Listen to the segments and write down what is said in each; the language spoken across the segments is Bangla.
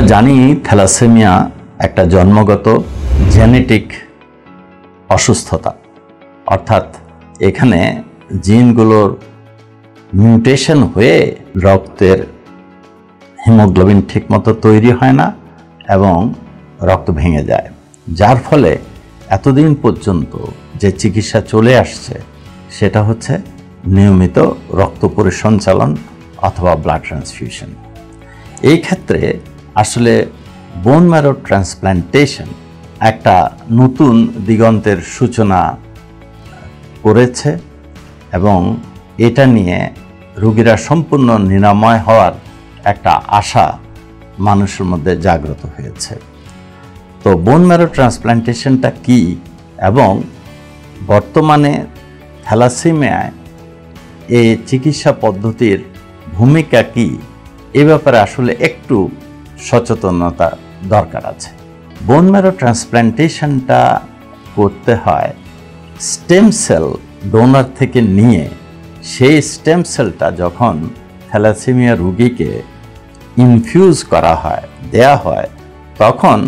আমরা জানি থ্যালাসেমিয়া একটা জন্মগত জেনেটিক অসুস্থতা। অর্থাৎ এখানে জিনগুলোর মিউটেশন হয়ে রক্তের হিমোগ্লোবিন ঠিকমতো তৈরি হয় না এবং রক্ত ভেঙে যায়। যার ফলে এতদিন পর্যন্ত যে চিকিৎসা চলে আসছে, সেটা হচ্ছে নিয়মিত রক্ত পরিসঞ্চালন অথবা ব্লাড ট্রান্সফিউশন এই ক্ষেত্রে আসলে বোন ম্যারো ট্রান্সপ্ল্যান্টেশন একটা নতুন দিগন্তের সূচনা করেছে এবং এটা নিয়ে রোগীরা সম্পূর্ণ নিরাময় হওয়ার একটা আশা মানুষের মধ্যে জাগ্রত হয়েছে। তো বোন ম্যারো ট্রান্সপ্ল্যান্টেশনটা কি এবং বর্তমানে থ্যালাসিমিয়ায় এই চিকিৎসা পদ্ধতির ভূমিকা কি, এ ব্যাপারে আসলে একটু সচেতনতা দরকার আছে। বোন ম্যারো ট্রান্সপ্ল্যান্টেশনটা করতে হয় স্টেম সেল ডোনার থেকে নিয়ে। সেই স্টেম সেলটা যখন থ্যালাসেমিয়া রুগীকে ইনফিউজ করা হয়, দেয়া হয়, তখন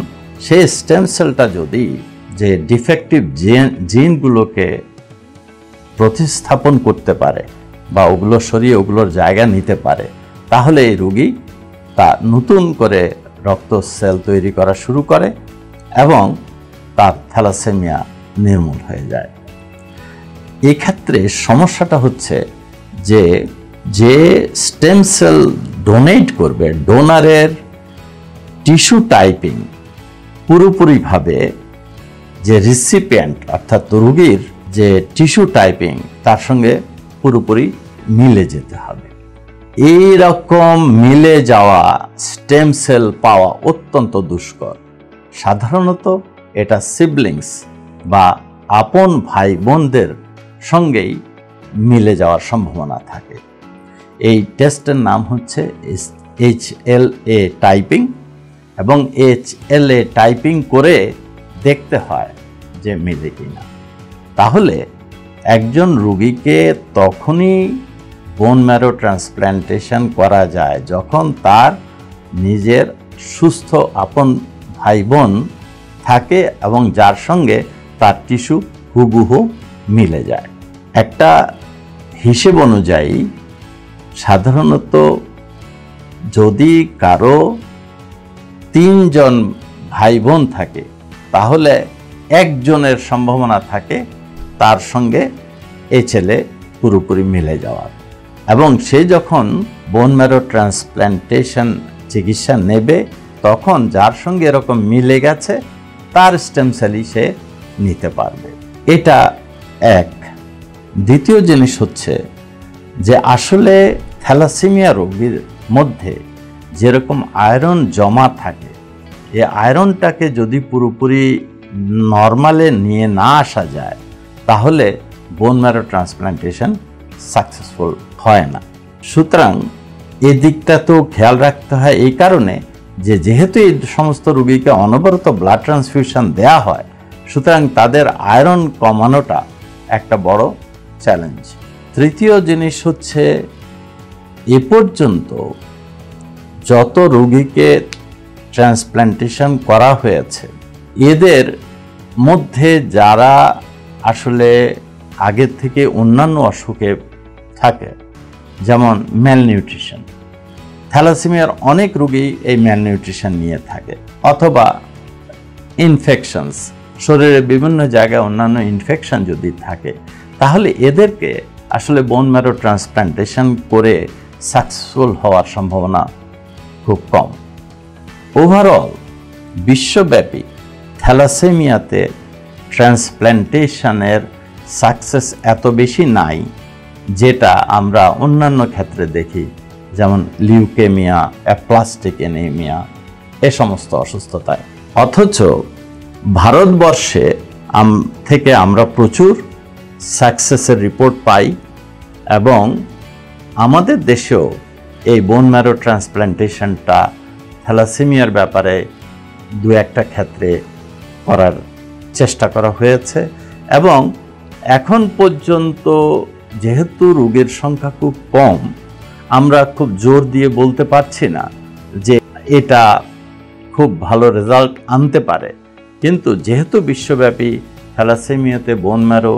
সেই স্টেম সেলটা যদি যে ডিফেক্টিভ জিনগুলোকে প্রতিস্থাপন করতে পারে বা ওগুলো সরিয়ে ওগুলোর জায়গা নিতে পারে, তাহলে এই রুগী তা নতুন করে রক্ত সেল তৈরি করা শুরু করে এবং তার থ্যালাসেমিয়া নির্মূল হয়ে যায়। এক্ষেত্রে সমস্যাটা হচ্ছে যে যে স্টেম সেল ডোনেট করবে, ডোনারের টিস্যু টাইপিং পুরোপুরিভাবে যে রিসিপিয়েন্ট অর্থাৎ রোগীর যে টিস্যু টাইপিং, তার সঙ্গে পুরোপুরি মিলে যেতে হবে। এই রকম মিলে যাওয়া স্টেম সেল পাওয়া অত্যন্ত দুষ্কর। সাধারণত এটা সিবলিংস বা আপন ভাই বোনদের সঙ্গেই মিলে যাওয়ার সম্ভাবনা থাকে। এই টেস্টের নাম হচ্ছে এইচ এল এ টাইপিং এবং এইচ এল এ টাইপিং করে দেখতে হয় যে মিলে কিনা। তাহলে একজন রুগীকে তখনই বোন ম্যারো ট্রান্সপ্ল্যান্টেশন করা যায় যখন তার নিজের সুস্থ আপন ভাই বোন থাকে এবং যার সঙ্গে তার টিস্যু হুবহু মিলে যায়। একটা হিসেব অনুযায়ী সাধারণত যদি কারও তিনজন ভাই বোন থাকে, তাহলে একজনের সম্ভাবনা থাকে তার সঙ্গে এ ছেলে পুরোপুরি মিলে যাওয়ার। এবং সে যখন বোন ম্যারো ট্রান্সপ্ল্যান্টেশন চিকিৎসা নেবে, তখন যার সঙ্গে এরকম মিলে গেছে, তার স্টেম সে নিতে পারবে। এটা এক। দ্বিতীয় জিনিস হচ্ছে যে আসলে থ্যালাসেমিয়া রোগীর মধ্যে যেরকম আয়রন জমা থাকে, এ আয়রনটাকে যদি পুরোপুরি নর্মালে নিয়ে না আসা যায়, তাহলে বোন ম্যারো ট্রান্সপ্ল্যান্টেশন সাকসেসফুল হয় না। সুতরাং এদিকটা তো খেয়াল রাখতে হয় এই কারণে যে যেহেতু এই সমস্ত রুগীকে অনবরত ব্লাড ট্রান্সফিউশন দেয়া হয়, সুতরাং তাদের আয়রন কমানোটা একটা বড় চ্যালেঞ্জ তৃতীয় জিনিস হচ্ছে এ পর্যন্ত যত রুগীকে ট্রান্সপ্ল্যান্টেশন করা হয়েছে, এদের মধ্যে যারা আসলে আগের থেকে অন্যান্য অসুখে থাকে যেমন ম্যালনিউট্রিশন থ্যালাসেমিয়ার অনেক রোগী এই ম্যালনিউট্রিশন নিয়ে থাকে, অথবা ইনফেকশনস শরীরের বিভিন্ন জায়গায় অন্যান্য ইনফেকশন যদি থাকে, তাহলে এদেরকে আসলে বোন ম্যারো ট্রান্সপ্ল্যান্টেশন করে সাকসেসফুল হওয়ার সম্ভাবনা খুব কম। ওভারঅল বিশ্বব্যাপী থ্যালাসেমিয়াতে ট্রান্সপ্ল্যান্টেশনের সাকসেস এত বেশি নাই। যেটা আমরা অন্যান্য ক্ষেত্রে দেখি, যেমন লিউকেমিয়া, অ্যাপ্লাস্টিক এনেমিয়া এ সমস্ত অসুস্থতায়। অথচ ভারতবর্ষে থেকে আমরা প্রচুর সাকসেসের রিপোর্ট পাই এবং আমাদের দেশেও এই বোন ম্যারো ট্রান্সপ্ল্যান্টেশনটা থ্যালাসেমিয়ার ব্যাপারে দু একটা ক্ষেত্রে করার চেষ্টা করা হয়েছে এবং এখন পর্যন্ত যেহেতু রোগীর সংখ্যা খুব কম, আমরা খুব জোর দিয়ে বলতে পারছি না যে এটা খুব ভালো রেজাল্ট আনতে পারে। কিন্তু যেহেতু বিশ্বব্যাপী থ্যালাসেমিয়াতে বোন ম্যারো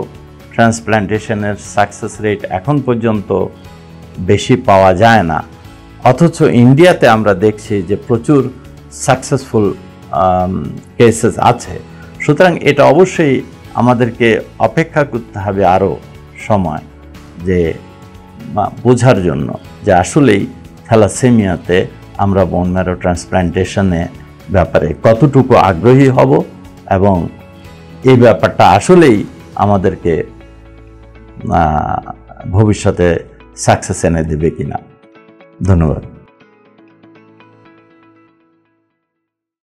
ট্রান্সপ্ল্যান্টেশনের সাকসেস রেট এখন পর্যন্ত বেশি পাওয়া যায় না, অথচ ইন্ডিয়াতে আমরা দেখছি যে প্রচুর সাকসেসফুল কেসেস আছে। সুতরাং এটা অবশ্যই আমাদেরকে অপেক্ষা করতে হবে আরও সময়। যে বোঝার জন্য যে আসলেই থ্যালাসেমিয়াতে আমরা বোন ম্যারো ট্রান্সপ্ল্যান্টেশনে ব্যাপারে কতটুকু আগ্রহী হব এবং এই ব্যাপারটা আসলেই আমাদেরকে ভবিষ্যতে সাকসেস এনে দেবে কিনা। ধন্যবাদ।